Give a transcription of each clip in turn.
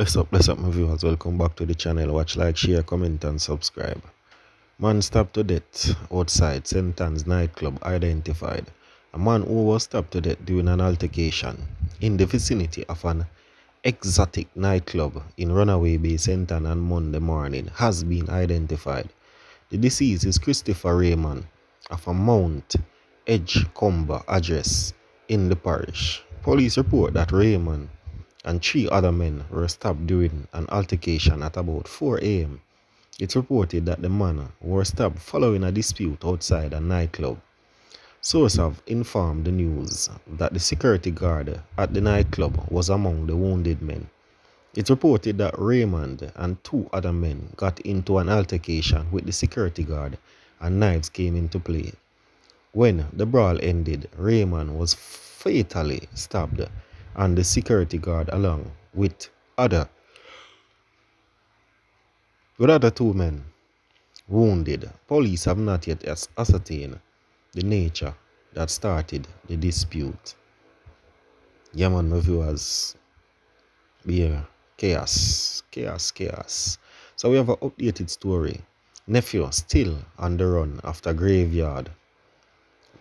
Bless up, bless up, my viewers. Welcome back to the channel. Watch, like, share, comment, and subscribe. Man stabbed to death outside St. Ann's nightclub identified. A man who was stabbed to death during an altercation in the vicinity of an exotic nightclub in Runaway Bay, St. Ann on Monday morning has been identified. The deceased is Christopher Raymond of a Mount Edgecombe address in the parish. Police report that Raymond and three other men were stabbed during an altercation at about 4 a.m. It's reported that the men were stabbed following a dispute outside a nightclub. Sources have informed the news that the security guard at the nightclub was among the wounded men. It's reported that Raymond and two other men got into an altercation with the security guard and knives came into play. When the brawl ended, Raymond was fatally stabbed and the security guard along with other with other two men wounded. Police have not yet ascertained the nature that started the dispute. Yeah man, my viewers, yeah, chaos, chaos, chaos. So we have an updated story. Nephew still on the run after graveyard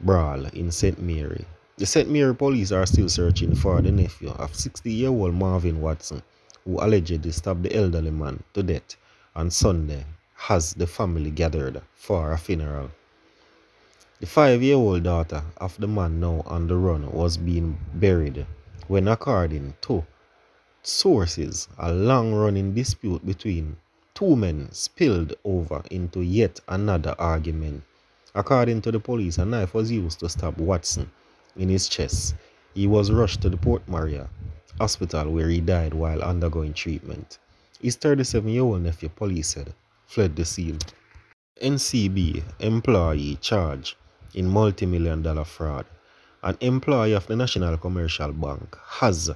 brawl in St. Mary. The St. Mary police are still searching for the nephew of 60-year-old Marvin Watson, who allegedly stabbed the elderly man to death on Sunday as the family gathered for a funeral. The five-year-old daughter of the man now on the run was being buried when according to sources a long-running dispute between two men spilled over into yet another argument. According to the police, a knife was used to stab Watson in his chest. He was rushed to the Port Maria hospital where he died while undergoing treatment. His 37-year-old nephew, police said, fled the scene. NCB employee charged in multi-million dollar fraud. An employee of the National Commercial Bank has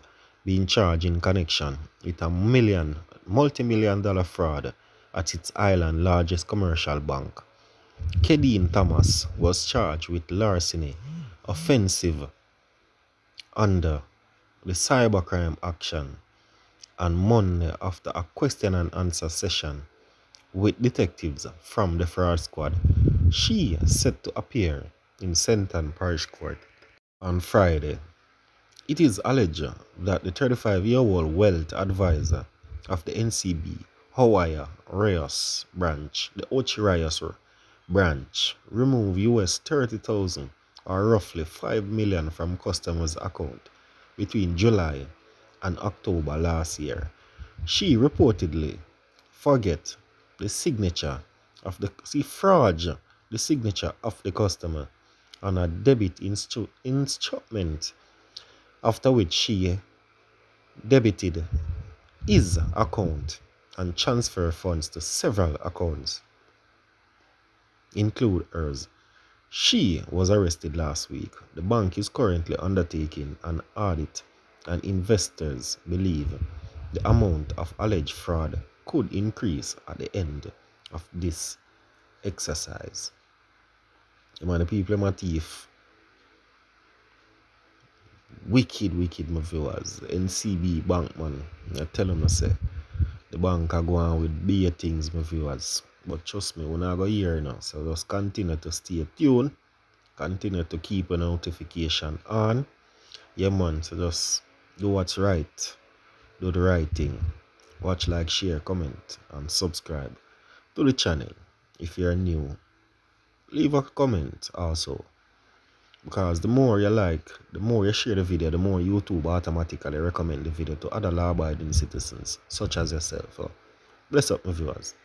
been charged in connection with a million, multi-million dollar fraud at its island largest commercial bank. Kedeen Thomas was charged with larceny offensive under the cybercrime action on Monday after a question and answer session with detectives from the fraud squad. She set to appear in St. Ann Parish Court on Friday. It is alleged that the 35-year-old wealth advisor of the NCB Hawaii Reyes branch, the Ocho Rios branch, removed US 30,000 or roughly 5 million from customers' account between July and October last year. She reportedly forget the signature of the see fraud the signature of the customer on a debit instru instrument after which she debited his account and transferred funds to several accounts include hers she was arrested last week. The bank is currently undertaking an audit and investors believe the amount of alleged fraud could increase at the end of this exercise. The man, the people my thief. Wicked, wicked, my viewers. NCB bank, man. I tell them, I say, the bank are going with beer things, my viewers. But trust me, we're not going to hear now. So just continue to stay tuned. Continue to keep a notification on. Yeah, man. So just do what's right. Do the right thing. Watch, like, share, comment, and subscribe to the channel. If you're new, leave a comment also. Because the more you like, the more you share the video, the more YouTube automatically recommend the video to other law-abiding citizens, such as yourself. So, bless up, my viewers.